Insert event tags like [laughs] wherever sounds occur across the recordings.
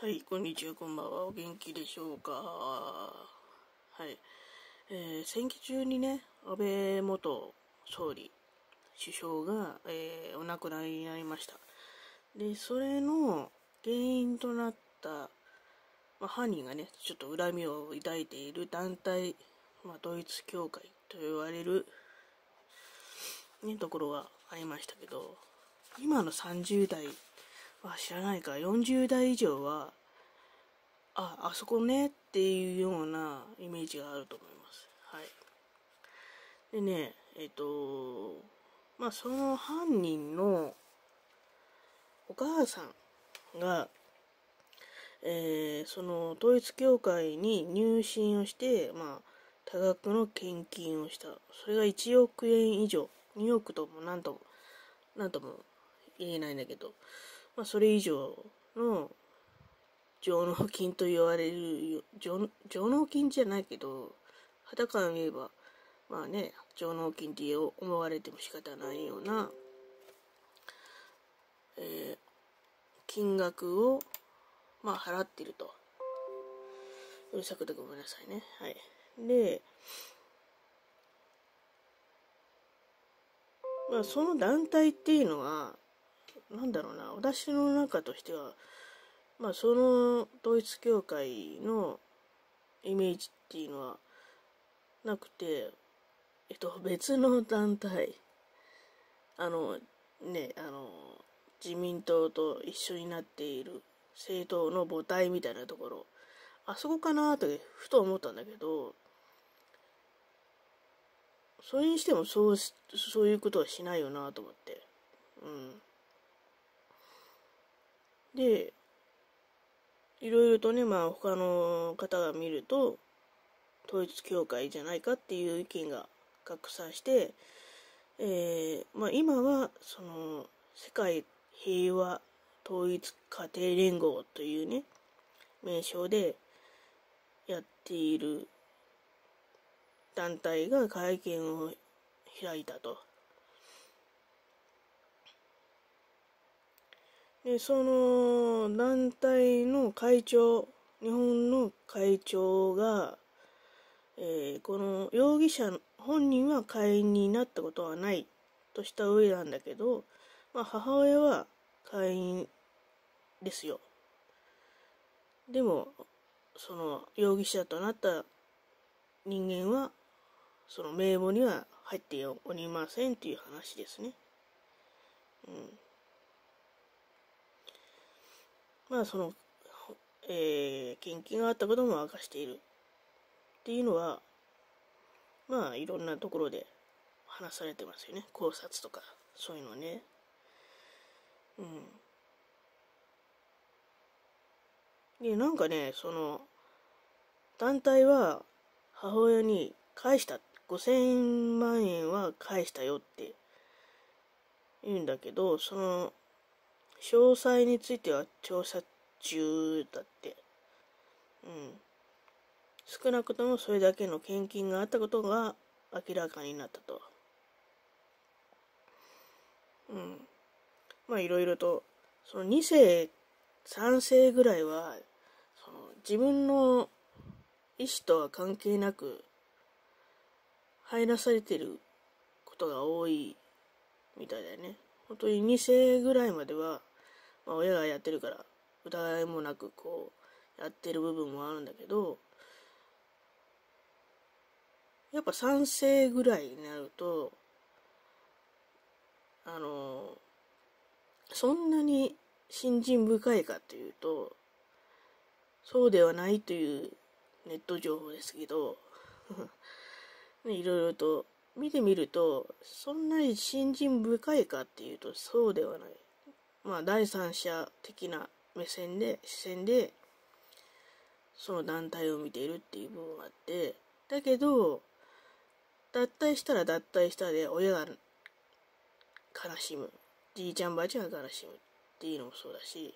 はい、こんにちは、こんばんは。お元気でしょうか？はい。えー選挙中にね、安倍元総理、首相が、えーお亡くなりになりました。で、それの原因となった、まあ、犯人がね、ちょっと恨みを抱いている団体、まあ、統一教会と言われる、ね、ところがありましたけど、今の30代は知らないか、40代以上は、あ、あそこねっていうようなイメージがあると思います。はい。でね、えっ、と、まあ、その犯人のお母さんが、えーその統一教会に入信をして、まあ、多額の献金をした。それが1億円以上、2億とも何とも、なんとも言えないんだけど、まあ、それ以上の上納金と言われる上納金じゃないけど肌から見ればまあね上納金って思われても仕方ないような、えー金額をまあ払ってると。うるさくてごめんなさいね。はい。でまあその団体っていうのはなんだろうな私の中としてはまあその統一教会のイメージっていうのはなくてえっと別の団体あのねあの自民党と一緒になっている政党の母体みたいなところあそこかなとふと思ったんだけどそれにしてもそうそういうことはしないよなと思ってうん。でいろいろとねまあ他の方が見ると統一教会じゃないかっていう意見が拡散して、えーまあ、今はその世界平和統一家庭連合というね名称でやっている団体が会見を開いたと。でその団体の会長日本の会長が、えーこの容疑者本人は会員になったことはないとした上なんだけど、まあ、母親は会員ですよ。でもその容疑者となった人間はその名簿には入っておりませんという話ですね。うん。まあその、えー献金があったことも明かしているっていうのはまあいろんなところで話されてますよね。考察とかそういうのね。うん。でなんかねその団体は母親に返した5000万円は返したよって言うんだけどその詳細については調査中だって。うん。少なくともそれだけの献金があったことが明らかになったと。うん。まあいろいろと、その2世、3世ぐらいは、その自分の意思とは関係なく入らされてることが多いみたいだよね。本当に2世ぐらいまでは、まあ、親がやってるから疑いもなくこうやってる部分もあるんだけどやっぱ3世ぐらいになるとあのそんなに信心深いかというとそうではないというネット情報ですけど [laughs] いろいろと見てみるとそんなに信心深いかっていうとそうではない。まあ第三者的な目線で視線でその団体を見ているっていう部分があってだけど脱退したら脱退したで親が悲しむ。じいちゃんばあちゃんが悲しむっていうのもそうだし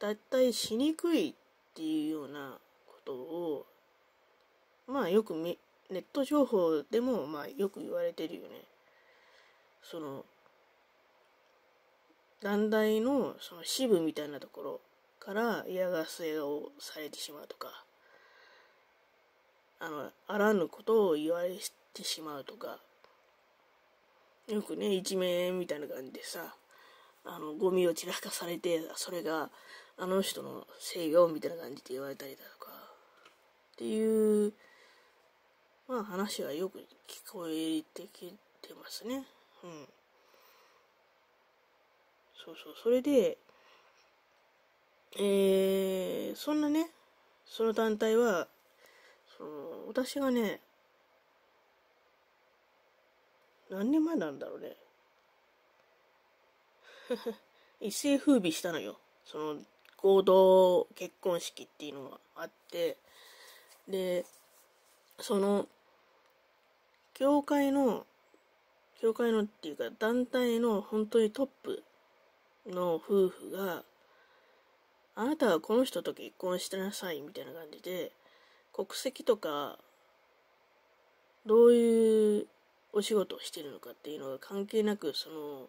脱退しにくいっていうようなことをまあよくネット情報でもまあよく言われてるよね。その団体のその支部みたいなところから嫌がらせをされてしまうとか、あの、あらぬことを言われてしまうとか、よくね、一面みたいな感じでさ、あの、ゴミを散らかされて、それが、あの人のせいよ、みたいな感じで言われたりだとか、っていう、まあ話はよく聞こえてきてますね。うん。そうそう、それで、えー、そんなね、その団体は、その、私がね、何年前なんだろうね。[laughs] 一世風靡したのよ。その、合同結婚式っていうのがあって、で、その、教会の、教会のっていうか団体の本当にトップの夫婦が、あなたはこの人と結婚してなさいみたいな感じで、国籍とか、どういうお仕事をしてるのかっていうのが関係なく、その、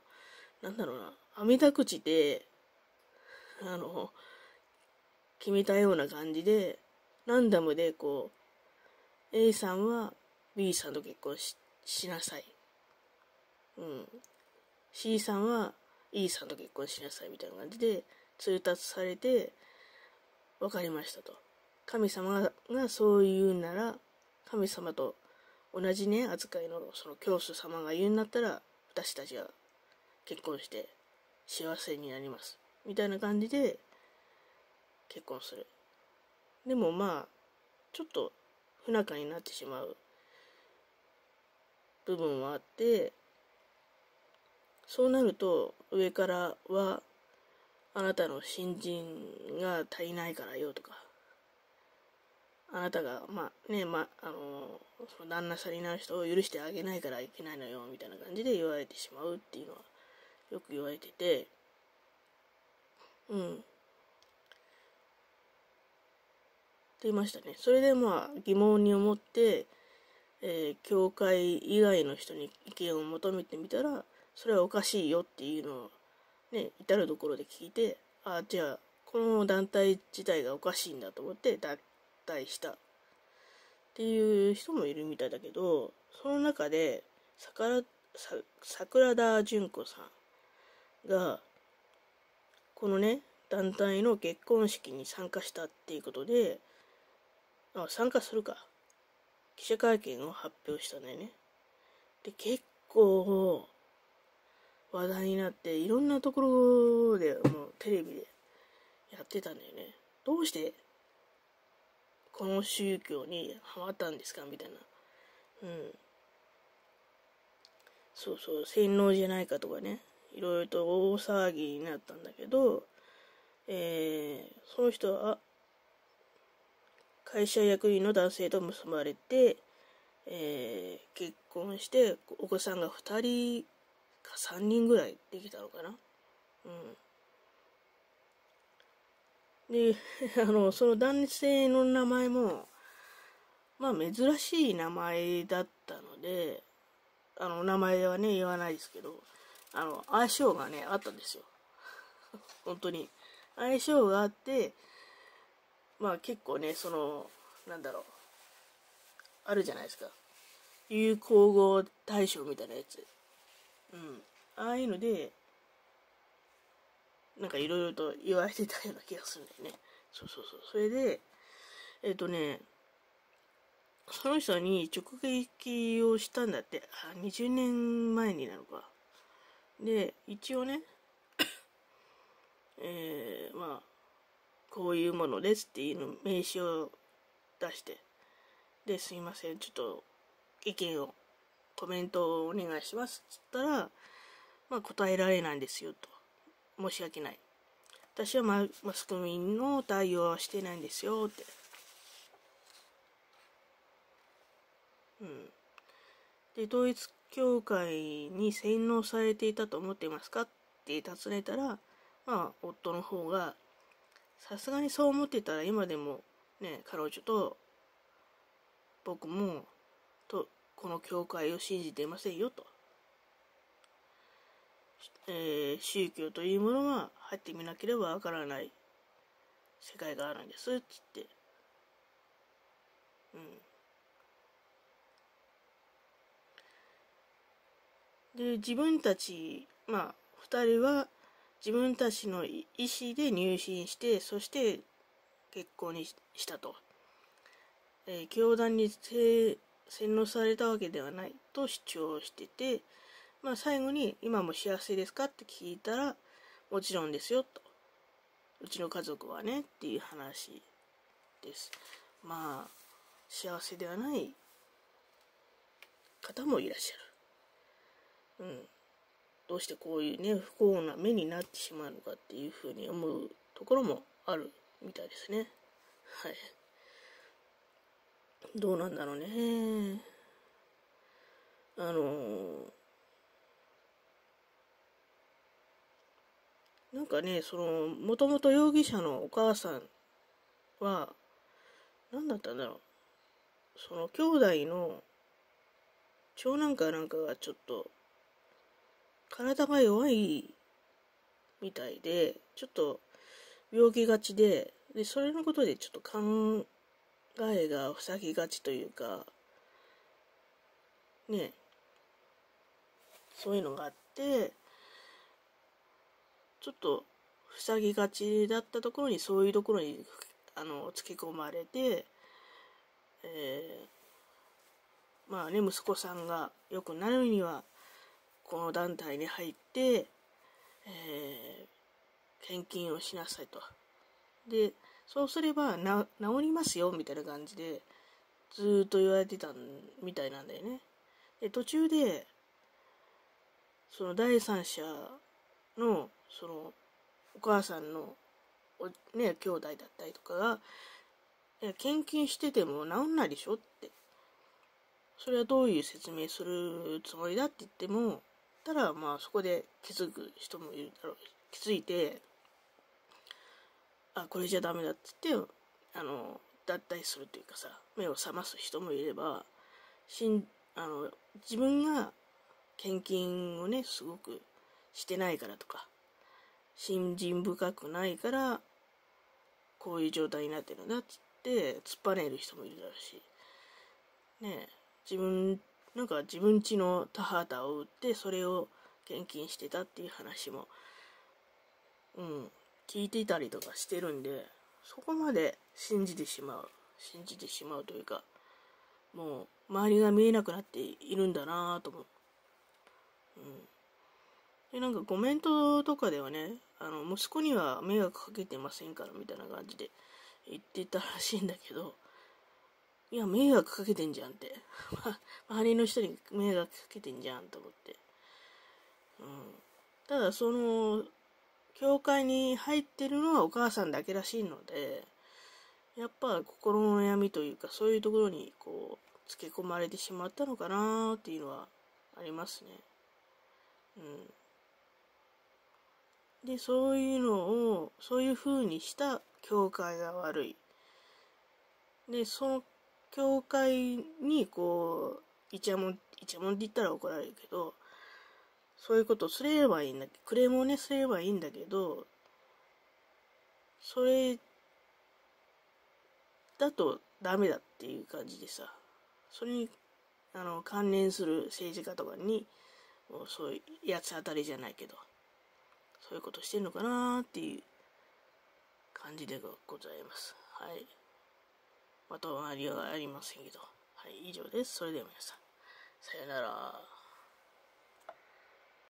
なんだろうな、網田口で、あの、決めたような感じで、ランダムでこう、A さんは B さんと結婚しなさい。うん。C さんは E さんと結婚しなさいみたいな感じで通達されて、分かりましたと。神様がそう言うなら、神様と同じね、扱いのその教祖様が言うんだったら、私たちは結婚して幸せになります。みたいな感じで結婚する。でもまあ、ちょっと不仲になってしまう部分はあって、そうなると上からはあなたの新人が足りないからよとか、あなたが、まあね、まあ、あの、その旦那さんになる人を許してあげないからいけないのよ、みたいな感じで言われてしまうっていうのはよく言われてて、うん。って言いましたね。それでまあ疑問に思って、えー、教会以外の人に意見を求めてみたら、それはおかしいよっていうのをね、至るところで聞いて、あ、じゃあ、この団体自体がおかしいんだと思って脱退したっていう人もいるみたいだけど、その中で、桜桜田淳子さんが、このね、団体の結婚式に参加したっていうことで、あ、参加するか。記者会見を発表したんだよね。で、結構、話題になって、いろんなところでもうテレビでやってたんだよね。どうしてこの宗教にハマったんですかみたいな。うん。そうそう、洗脳じゃないかとかね、いろいろと大騒ぎになったんだけど、えー、その人は、会社役員の男性と結ばれて、えー、結婚して、お子さんが2人3人ぐらいできたのかな？うん。で、[laughs] あの、その男性の名前も、まあ珍しい名前だったので、あの、名前はね、言わないですけど、あの、相性がね、あったんですよ。[laughs] 本当に。相性があって、まあ結構ね、その、なんだろう、あるじゃないですか。流行語大賞みたいなやつ。うん。ああいうので、なんかいろいろと言われてたような気がするんだよね。そうそうそう。それで、えっ、ー、とね、その人に直撃をしたんだって。あ、20年前になるか。で、一応ね、[coughs] えー、まあ、こういうものですっていうの名刺を出して、で、すいません、ちょっと意見を、コメントをお願いしますっつったら、まあ、答えられないんですよと。申し訳ない。私はマスコミの対応はしてないんですよって。うん。で、統一教会に洗脳されていたと思っていますかって尋ねたら、まあ、夫の方が、さすがにそう思ってたら今でもね、彼女と僕も、と、この教会を信じていませんよと。えー、宗教というものは入ってみなければわからない。世界があるんですっつって。うん。で自分たちまあ2人は自分たちの意思で入信してそして結婚にしたと、えー、教団に洗脳されたわけではないと主張してて、まあ、最後に今も幸せですかって聞いたらもちろんですよと。うちの家族はねっていう話です。まあ幸せではない方もいらっしゃる。うん。どうしてこういうね不幸な目になってしまうのかっていうふうに思うところもあるみたいですね。はい。どうなんだろうね。あのーなんかね、その、もともと容疑者のお母さんは、何だったんだろう。その兄弟の長男かなんかがちょっと、体が弱いみたいで、ちょっと病気がちで、で、それのことでちょっと考えが塞ぎがちというか、ね、そういうのがあって、ちょっと塞ぎがちだったところにそういうところにあのつけ込まれて、えー、まあね息子さんが良くなるにはこの団体に入って、えー、献金をしなさいと。でそうすれば治りますよみたいな感じでずっと言われてたみたいなんだよね。で途中でその第三者のそのお母さんのおね兄弟だったりとかが献金してても治んないでしょって。それはどういう説明するつもりだって言ってもたらまあそこで気づく人もいるだろう気づいてあこれじゃダメだって言ってあの脱退するというかさ目を覚ます人もいればしんあの自分が献金をねすごくしてないからとか信心深くないからこういう状態になってるんだっつって突っぱねる人もいるだろうし。ね自分なんか自分家の田畑を売ってそれを献金してたっていう話もうん聞いていたりとかしてるんでそこまで信じてしまう。信じてしまうというかもう周りが見えなくなっているんだなと思う。うん。で、なんかコメントとかではね、あの、息子には迷惑かけてませんからみたいな感じで言ってたらしいんだけど、いや、迷惑かけてんじゃんって。[laughs] 周りの人に迷惑かけてんじゃんと思って。うん。ただ、その、教会に入ってるのはお母さんだけらしいので、やっぱ心の悩みというか、そういうところにこう、つけ込まれてしまったのかなっていうのはありますね。うん。で、そういうのを、そういう風にした教会が悪い。で、その教会に、こう、イチャモン、イチャモンって言ったら怒られるけど、そういうことをすればいいんだけど、クレームをね、すればいいんだけど、それだとダメだっていう感じでさ、それに、あの、関連する政治家とかに、もうそういう八つ当たりじゃないけど、そういうことしてんのかなっていう感じでございます。はい。まとまりはありませんけど。はい、以上です。それでは皆さん、さよなら。